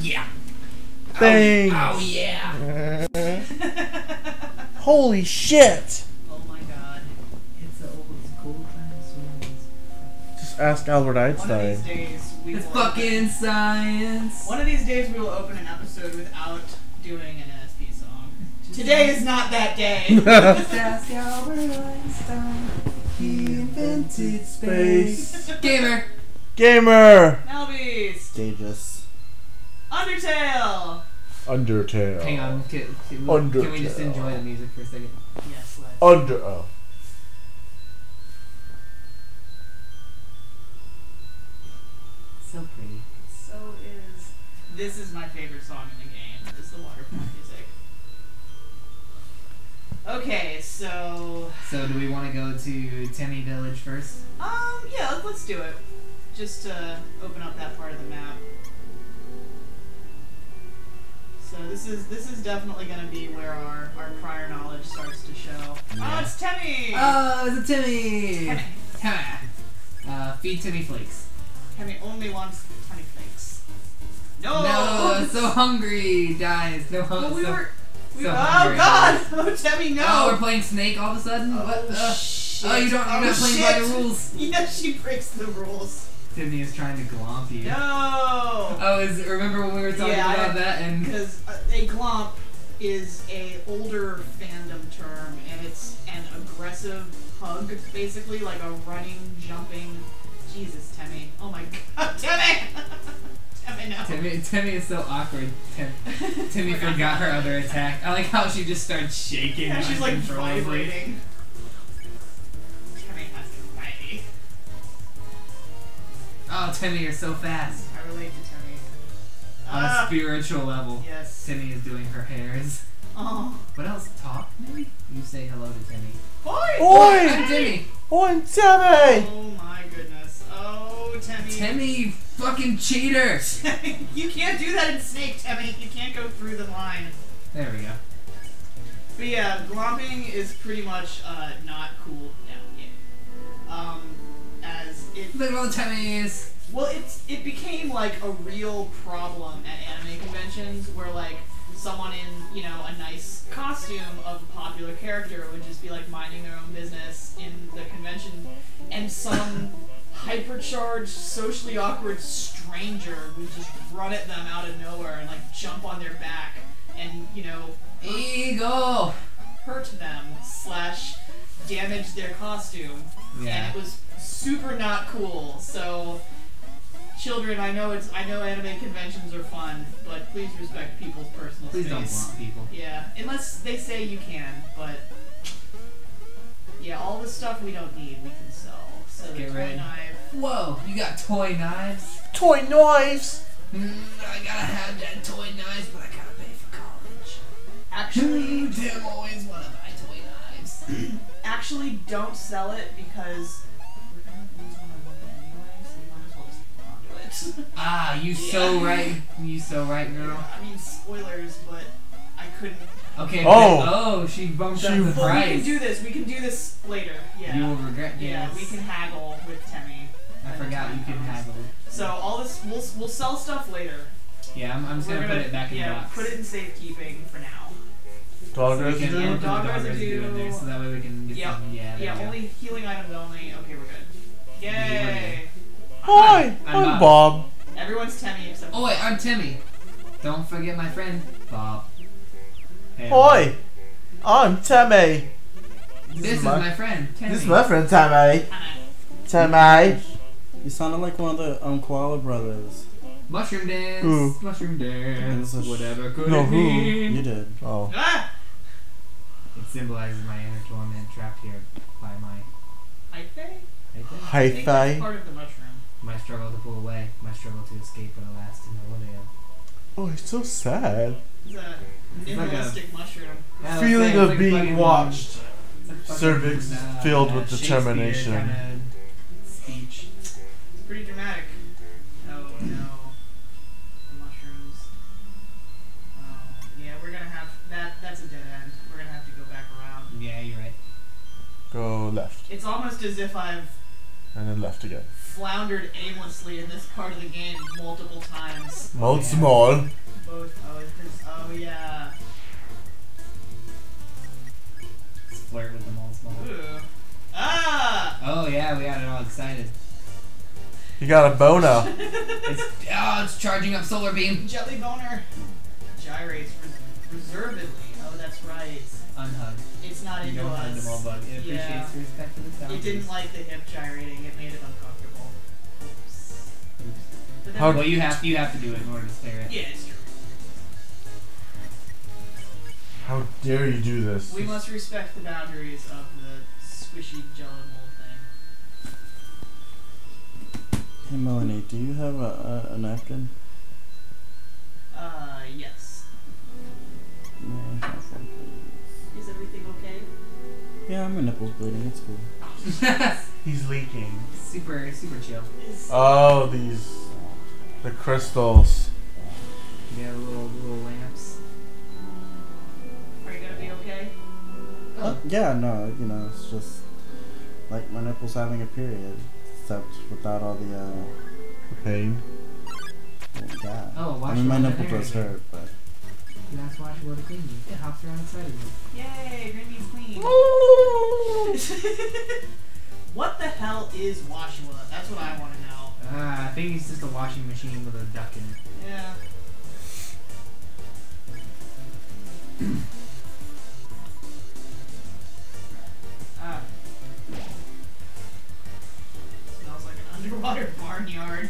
Yeah. Oh, Thanks. Oh yeah. Holy shit! Oh my god. It's the old cool. Just ask Albert One of these Einstein. days we It's will fucking science. One of these days we will open an episode without doing an NSP song. Today is not that day. Just ask Albert Einstein. He invented space. Gamer. Gamer! Melbeast. Stages. Undertale. Undertale. Hang on. Can, can, we, can we just enjoy the music for a second? Yes, let's. Under. Oh. So pretty. So is this is my favorite song in the game. Is the waterfall music. Okay, so So do we want to go to Temmie Village first? um yeah, let's, let's do it. Just to open up that part of the map. So this is this is definitely gonna be where our, our prior knowledge starts to show. Oh, it's Timmy! Oh, it's a Timmy. Temmie. Temmie. Uh, feed Timmy flakes. Timmy only wants Temmie flakes. No! No, so hungry, guys. No Well, hunger. we so, were. We, so oh hungry. god! Oh, Timmy, no! Oh, we're playing Snake all of a sudden. Oh, what? the? shit. Oh, you don't. You're Oh, not playing by the shit. rules. Yeah, she breaks the rules. Timmy is trying to glomp you. No! Oh, is remember when we were talking Yeah, about is a older fandom term, and it's an aggressive hug, basically, like a running, jumping. Jesus, Temmie. Oh my god, Temmie! Temmie, no. Timmy, Timmy is so awkward. Tim, Timmy oh forgot her other attack. I like how she just starts shaking. Yeah, she's like vibrating. Temmie has anxiety. Oh, Timmy, you're so fast. I relate to Temmie. On a Ah, spiritual level, yes. Timmy is doing her hairs. Oh. What else? Talk, maybe? You say hello to Timmy. Boy! Oi! I'm Timmy. On Timmy! Oh my goodness. Oh, Timmy. Timmy, fucking cheater. you can't do that in Snake, Timmy. You can't go through the line. There we go. But yeah, glomping is pretty much uh, not cool now. Yeah. Um, as it Look at all the Timmys. Well, it's it became like a real problem at anime conventions where like someone in you know a nice costume of a popular character would just be like minding their own business in the convention, and some hypercharged, socially awkward stranger would just run at them out of nowhere and like jump on their back and you know Eagle. hurt them slash damage their costume Yeah. and it was super not cool so children i know it's i know anime conventions are fun but please respect people's personal Please don't space glomp people. yeah unless they say you can but yeah all the stuff we don't need we can sell so the Get toy rid. knife Whoa, you got toy knives? Toy knives! Mm, I gotta have that toy knives, but I gotta pay for college. actually Tim always wanna buy toy knives. actually don't sell it because it Ah, you so right. You so right, girl. I mean, spoilers, but I couldn't. Okay. Oh. but- oh, she bumped She- up the Well, we can do this. We can do this later. Yeah. You will regret yeah, we can haggle with Temmie. I forgot you can haggle. So all this, we'll we'll sell stuff later. Yeah, I'm, I'm just We're gonna, put it back in yeah, the box. put it in safekeeping for now. Dog so we can, residue? and put the Dog dog residue in there, so that way we can get Yep. some. Yeah. Yeah, we go. only healing items only. Okay, we're good. Yay! Hi! I'm I'm Bob. Bob. Everyone's Timmy except. Oh wait, I'm Timmy. Don't forget my friend Bob. Hey, Hi! I'm Timmy. This is my, friend. Timmy. This is my friend Timmy. Bob. Timmy. You sounded like one of the um, Koala brothers. Mushroom dance. Who? Mushroom dance. This is- Whatever could No, it who? be? You did. Oh. Ah! It symbolizes my inner torment trapped here by my I think. I think. I think that's Hi-Fi. part of the mushroom. My struggle to pull away, my struggle to escape for the last millennium. Oh, it's so sad. It's a It's like nihilistic mushroom. Yeah, Feeling say of like being watched. it's like fucking, Cervix uh, filled yeah, with determination. kinda Speech. It's pretty dramatic. Oh no. The mushrooms. Oh, yeah, we're gonna have that. That's a dead end. We're gonna have to go back around. Yeah, you're right. Go left. It's almost as if I've And then left again. Floundered aimlessly in this part of the game multiple times. Mode yeah. small. Both. Oh, it's- oh yeah. Flirt with the Moldsmal. Ooh. Ah! Oh yeah, we got it all excited. You got a boner. It's oh, it's charging up solar beam. Jelly boner. Gyrates res- reservedly. Oh, that's right. Unhug. It's not You into don't hug the us. bug. It Yeah. appreciates the respect for the sound. It didn't like the hip gyrating. It made it uncomfortable. Oops. How- Well, you have you have to do it in order to stare at. yeah, it's true. How dare you do this? We must respect the boundaries of the squishy jello mold thing. Hey Melanie, do you have a, a, a napkin? Uh, yes. May I have one, please? Is everything okay? Yeah, my nipple's bleeding. It's cool. He's leaking. super super chill. Is Oh, these. The crystals. You have little little lamps. are you gonna be okay? Uh, yeah, no, you know, it's just like my nipple's having a period, except without all the uh, The pain. well, yeah. Oh, watch I mean, my your nipple hair does hurt, but You asked watch what to clean you. It hops around inside of you. Yay, green bean's clean. what the hell is Woshua? That's what I want to know. Uh, I think he's just a washing machine with a duck in it. Yeah. ah. Smells like an underwater barnyard.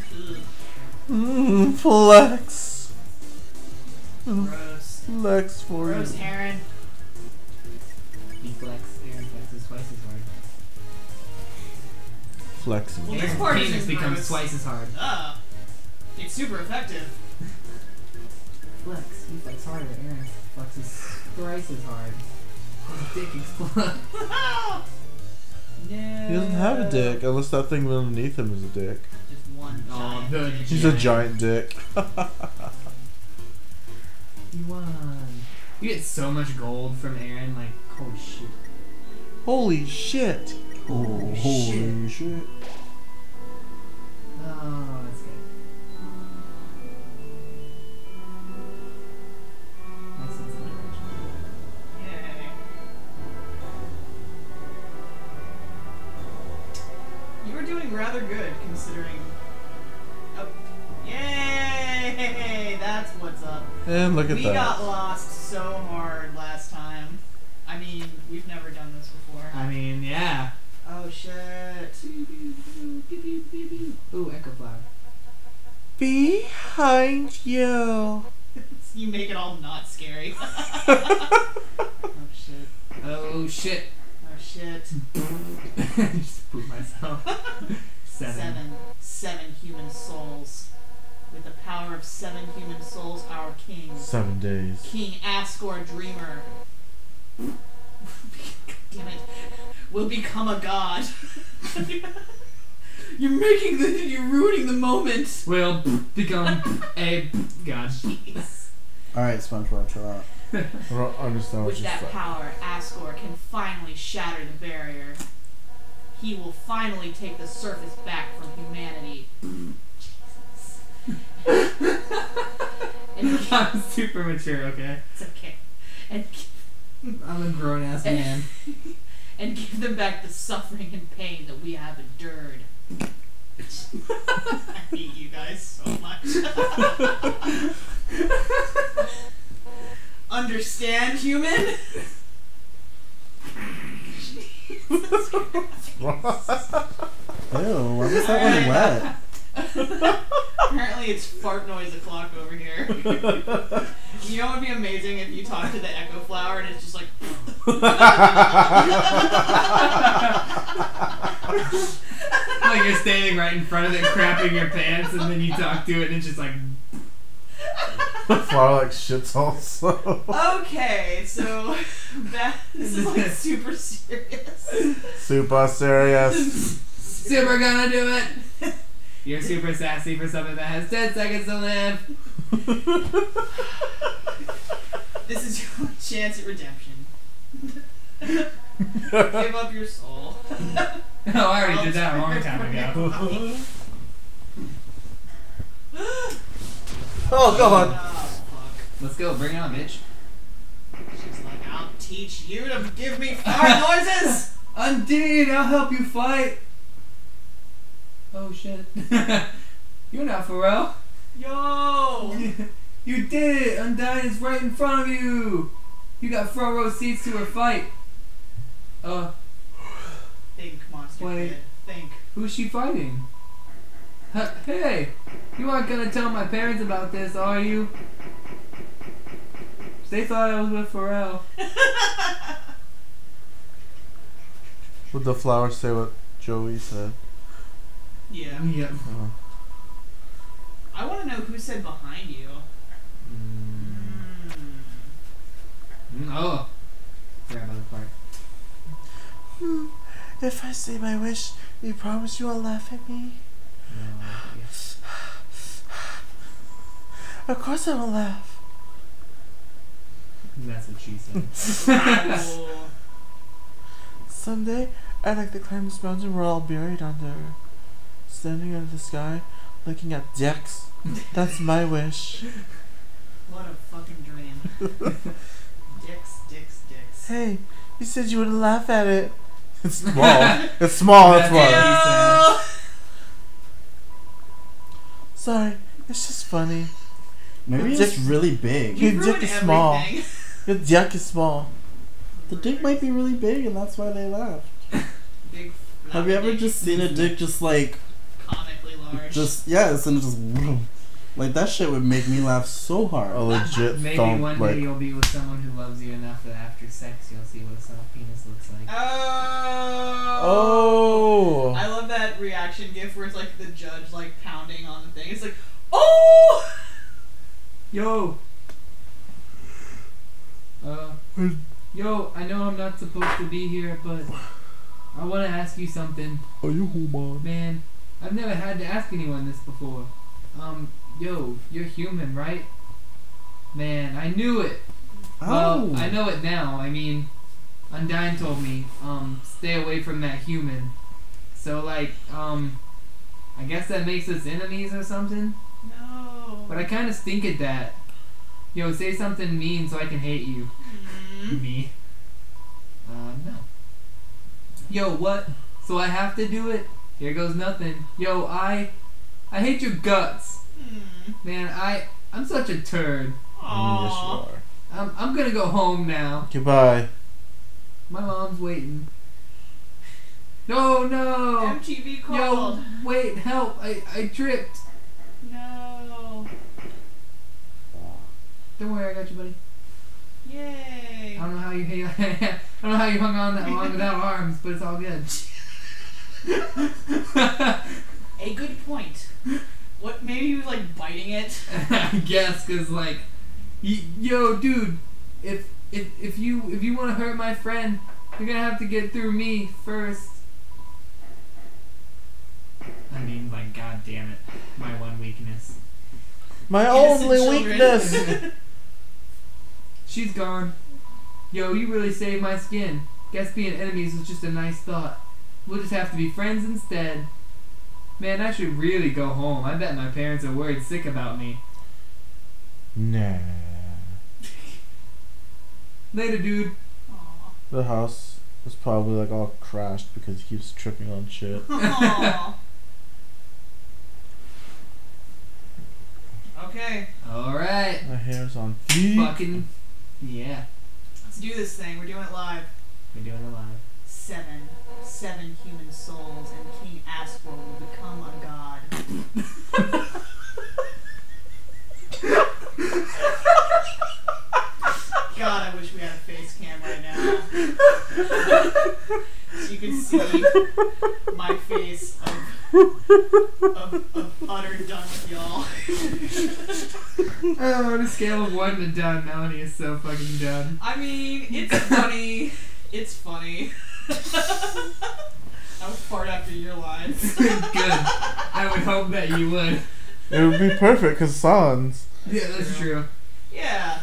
Mmm, flex. Gross. Flex for Gross, you. Heron. Flexing. Well, this Aaron's part penis isn't becomes twice as hard. Ah. It's super effective. Flex, he flex harder. Aaron flexes thrice as hard. His dick explodes. no. He doesn't have a dick unless that thing underneath him is a dick. Just one Oh, giant the- dick. He's a giant dick. You won. You get so much gold from Aaron, like, holy shit. Holy shit. Oh, shit. holy shit! Oh, that's good. Nice sense of direction. Yay. You were doing rather good considering. Oh, yay! That's what's up. And look at we that. got lost so hard last time. I mean, we've never done this before. I mean, yeah. Oh shit. Ooh, echo cloud. Behind you. you make it all not scary. oh shit. Oh shit. Oh shit. Just poop myself. Seven. Seven. Seven human souls. With the power of seven human souls, our king, Seven days. King Asgore Dreemurr, damn it, will become a god. you're making the, you're ruining the moment. Will become a god. All right, SpongeBob, chill out. I don't understand what With you that said. power, Asgore can finally shatter the barrier. He will finally take the surface back from humanity. Jesus. and he- I'm super mature, okay? it's okay. And I'm a grown ass man. And give them back the suffering and pain that we have endured. I hate you guys so much. Understand, human? Ew, why was that one wet? Apparently, it's fart noise o'clock over here. you know what would be amazing if you talk to the echo flower and it's just like. Like you're standing right in front of it, crapping your pants, and then you talk to it, and it's just like. Flower like shits also. Okay, so that this is like super serious. Super serious. Super gonna do it! You're super sassy for something that has 10 seconds to live! This is your chance at redemption. Give up your soul. Oh, I already did that a long time ago. Oh god. Oh. Ah, Let's go. Bring it on, bitch. She's like, I'll teach you to give me fart noises. Undyne, I'll help you fight. Oh shit. You're not Pharrell. Yo. You did it! Undyne is right in front of you! You got front row seats to her fight. Uh, Think, monster Wait. kid. Think. who's she fighting? Hey! You aren't gonna tell my parents about this, are you? They thought I was with Pharrell. Would the flower say what Joey said? Yeah. Yep. Oh. I want to know who said behind you. Mm. Mm, Oh. Forgot about the part. Hmm. Hmm. If I say my wish, you promise you won't laugh at me? No. yes. Of course I will laugh. That's what she said. Someday, I'd like to climb this mountain we're all buried under. Standing under the sky, looking at dicks. That's my wish. What a fucking dream. dicks, dicks, dicks. Hey, you said you wouldn't laugh at it. It's small. it's small, that's That's why. Sorry, it's just funny. Maybe Dick- it's really big. Your dick ruined is small. everything. Your dick is small. The dick might be really big, and that's why they laugh. Big. Have you ever just seen a dick just like, comically large? just yes, and just like that shit would make me laugh so hard. A legit Maybe thump, one like day you'll be with someone who loves you enough that after sex you'll see what a soft penis looks like. Oh. Oh. I love that reaction gif where it's like the judge like pounding on the thing. It's like, oh. Yo. Uh. Yo, I know I'm not supposed to be here, but I want to ask you something. Are you human? Man, I've never had to ask anyone this before. Um, yo, you're human, right? Man, I knew it. Oh, Well, I know it now. I mean, Undyne told me, um, stay away from that human. So, like, um, I guess that makes us enemies or something? No. But I kind of stink at that. Yo, say something mean so I can hate you. Mhm. Me. Uh, no. Yo, what? So I have to do it? Here goes nothing. Yo, I. I hate your guts. Man, I. I'm such a turd. Aw. Yes, you are. I'm, I'm gonna go home now. Goodbye. My mom's waiting. No, no! MTV called. Yo, wait, help! I, I tripped. No. Don't worry, I got you, buddy. Yay. I don't know how you I don't know how you hung on that long without arms, but it's all good. A good point. What? Maybe he was like biting it. I guess, cause like, y- yo, dude, if if if you if you want to hurt my friend, you're gonna have to get through me first. I mean, like, god damn it, my one weakness. My Innocent only children. weakness. She's gone. Yo, you really saved my skin. Guess being enemies was just a nice thought. We'll just have to be friends instead. Man, I should really go home. I bet my parents are worried sick about me. nah. Later, dude. The house is probably like all crashed because he keeps tripping on shit. Okay, Alright. My hair's on fleek. Fucking. Yeah. let's do this thing. We're doing it live. We're doing it live. Seven, seven human souls, and King Asgore will become a god. God, I wish we had a face cam right now. so you can see my face of, of, of utter with y'all. Oh, on a scale of 1 to done, Melanie is so fucking done. I mean, it's funny. It's funny. I would fart after your lines. Good. I would hope that you would. It would be perfect because Sans. Yeah, that's true. Yeah.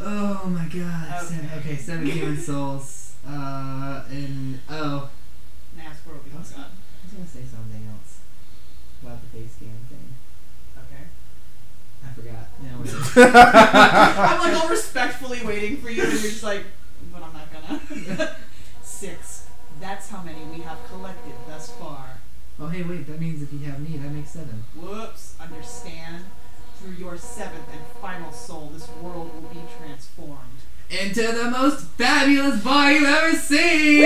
Oh my god. Okay. Seven, okay, seven human souls. Uh, and. Oh. Asgore will become god. face scan thing. Okay. I forgot. Yeah, whatever. I'm like all respectfully waiting for you, and you're just like, but I'm not gonna. Six. That's how many we have collected thus far. oh, hey, wait. That means if you have me, that makes seven. Whoops. Understand? Through your seventh and final soul, this world will be transformed. Into the most fabulous bar you've ever seen.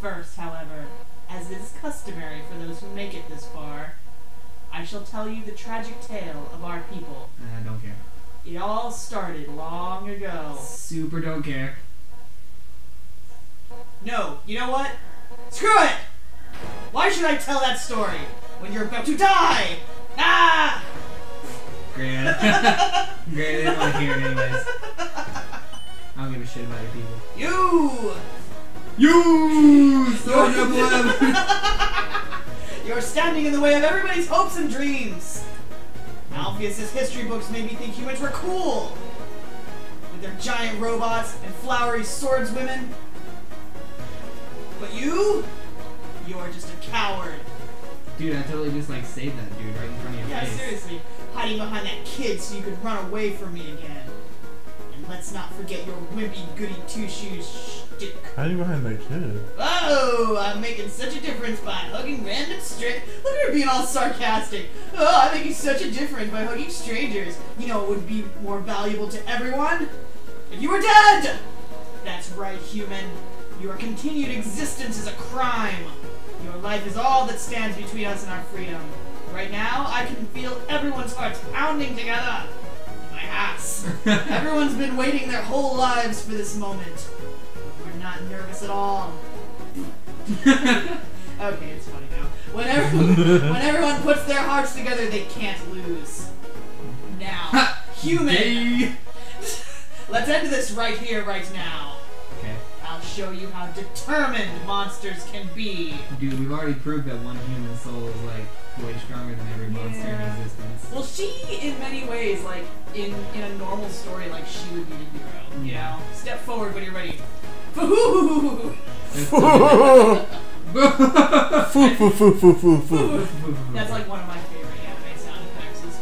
First, however, as is customary for those who make it this far, I shall tell you the tragic tale of our people. Uh, I don't care. It all started long ago. Super don't care. No, you know what? Screw it! Why should I tell that story when you're about to die? Ah! Great. Great. I didn't want to hear it anyways. I don't give a shit about your people. You! You, Sonya Blem. You're standing in the way of everybody's hopes and dreams. Alphys's history books made me think humans were cool. With their giant robots and flowery swordswomen. But you? You're just a coward. Dude, I totally just like saved that dude right in front of your Yeah, face. seriously. Hiding behind that kid so you could run away from me again. And let's not forget your wimpy goody two shoes shtick. Hiding behind that kid. Oh, I'm making such a difference by hugging random strangers. Look at her being all sarcastic. Oh, I'm making such a difference by hugging strangers. You know, it would be more valuable to everyone if you were dead. That's right, human. Your continued existence is a crime. Your life is all that stands between us and our freedom. Right now, I can feel everyone's hearts pounding together. My ass. Everyone's been waiting their whole lives for this moment. Not nervous at all. okay, it's funny now. Whenever, when everyone puts their hearts together, they can't lose. Now, human, let's end this right here, right now. Okay. I'll show you how determined monsters can be. Dude, we've already proved that one human soul is like way stronger than every monster Yeah. in existence. Well, she, in many ways, like in in a normal story, like she would be the hero. You Yeah. know? Step forward when you're ready. Foo foo foo foo foo foo. That's like one of my favorite anime sound effects. Is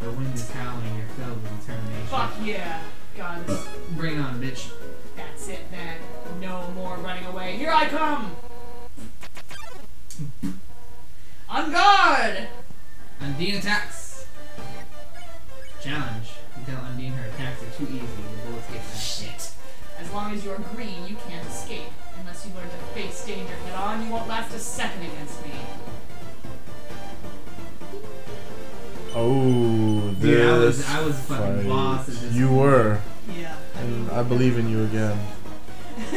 the wind is howling. You're filled with determination. fuck yeah, guns. Bring it on, bitch. That's it then. No more running away. Here I come. On guard. Undyne attacks. Challenge. As long as you're green, you can't escape. Unless you learn to face danger head on, you won't last a second against me. Oh, this Dude, I was I was fucking fight. boss at this. You point. were, Yeah. and I believe in you again.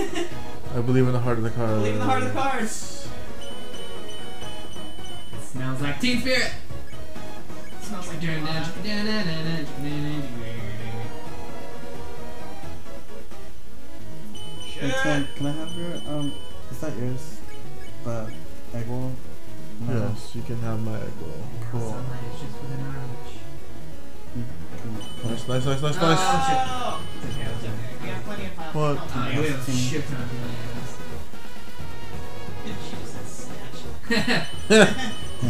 I believe in the heart of the cards. Believe in the heart of the cards. It smells like Teen Spirit. smells like Dun, dun, Hey, Tim, can I have your um? Is that yours? The egg roll? No. Yes, you can have my egg roll. Cool. Sunlight is just within our reach. Nice, nice, nice, nice, Oh, nice. Oh, It's okay, it's okay. we have plenty of health. What? health. Uh, we have a shit ton of She just said snatch.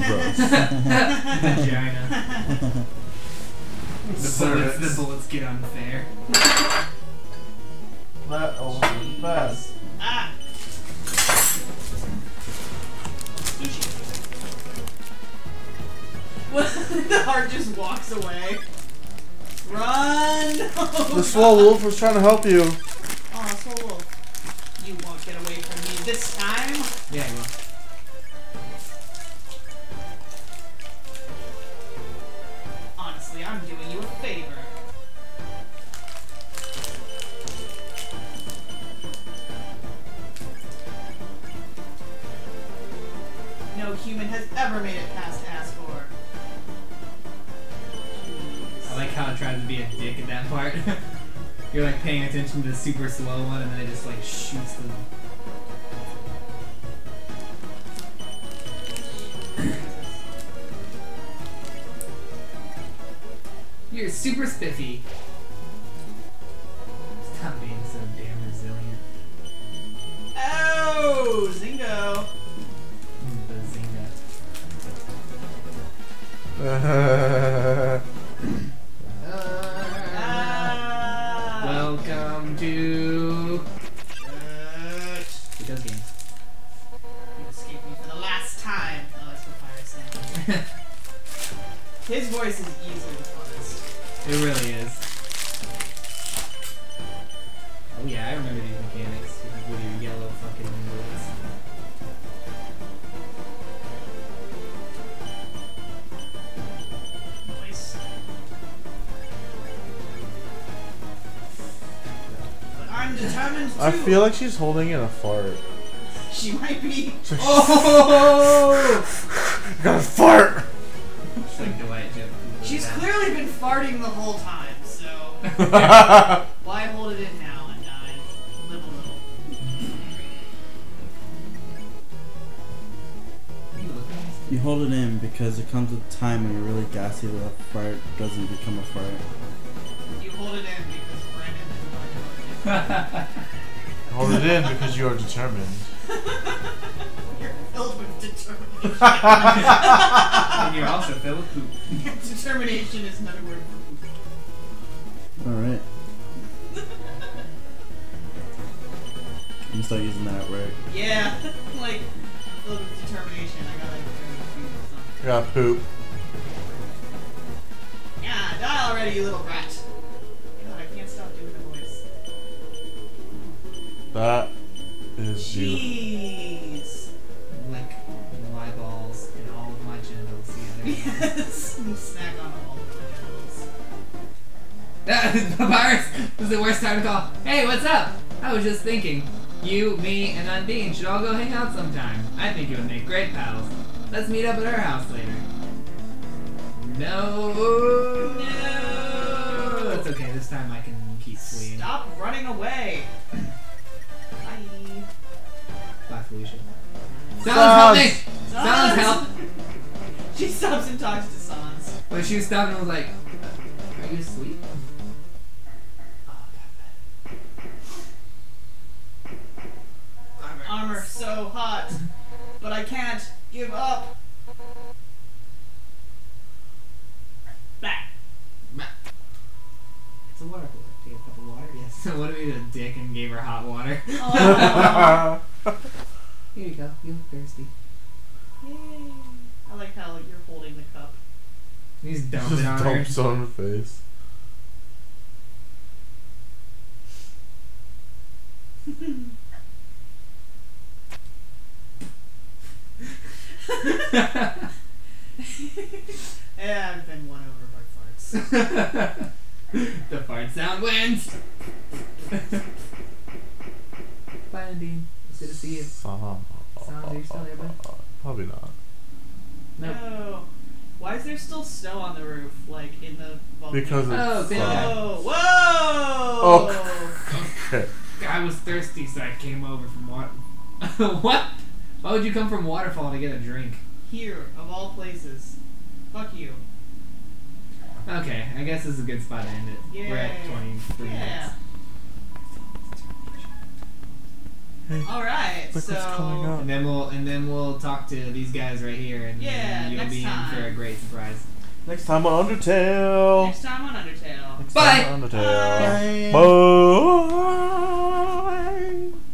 Gross. Vagina. The bullets, the bullets get unfair. That old bad. Ah! The heart just walks away. Run! The slow wolf was trying to help you. Oh, Soul Wolf. You won't get away from me this time. Yeah, well. Honestly, I like how tries to be a dick in that part. You're like paying attention to the super slow one and then it just like shoots them. You're super spiffy. Stop being so damn resilient. Oh! Oh, Zingo! Mm, Bazinga. To Shit. because games. You escaped me for the last time. Oh, that's what Papyrus saying. His voice is easily the funnest. It really is. Oh yeah, I remember these mechanics with your yellow fucking bullets. Determined to. I feel like she's holding in a fart. she might be. Oh! Got a fart! It's like Dwight She's clearly been farting the whole time, so why hold it in now and die? Live a little. You hold it in because it comes with time when you're really gassy that a fart doesn't become a fart. You hold it in because Brandon is not Hold it in because you are determined. You're filled with determination. and you're also filled with poop. Determination is another word for poop. Alright. I'm gonna start using that at work. Yeah, like filled with determination. I gotta go. Got poop. Yeah, die already, you little rat. That is beautiful. Jeez. Lick my balls and all of my genitals together. Yes. Snack on all of my genitals. Papyrus, this is the worst time to call. Hey, what's up? I was just thinking, you, me, and Undyne should all go hang out sometime. I think you would make great pals. Let's meet up at her house later. No. No. That's okay. This time I can keep fleeing. Stop running away. Silence, help me! Sans. Help! She stops and talks to Sans. But she was stopping and was like, "Are you asleep?" Armor so hot, but I can't give up. Back. It's a water cooler. Take a cup of water. Yes. So what if we did a dick and gave her hot water? Oh. Here you go. You look thirsty. Yay. I like how you're holding the cup. He's dumped Just it on her. dumps on her face. yeah, I've been won over by farts. the fart sound wins. Bye, Nadine. It's good to see you. Sam. Sam, are you still there, bud? Probably not. Nope. No. Why is there still snow on the roof, like in the volcano? Because it's. Oh, thank uh, Whoa! Whoa! Okay. I was thirsty, so I came over from water. what? Why would you come from waterfall to get a drink? Here, of all places. Fuck you. Okay, I guess this is a good spot to end it. We're at 23 Yeah. All right. So coming up. And then we'll and then we'll talk to these guys right here, and yeah, you'll be time. in for a great surprise. Next time on Undertale. Next time on Undertale. Next Bye. Time on Undertale. Bye. Bye. Bye.